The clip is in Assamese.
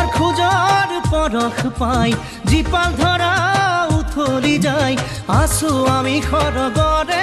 আমাৰ খোজৰ পৰশ পাই জীপাল ধৰা উথলি যায় আছো আমি খৰগৰে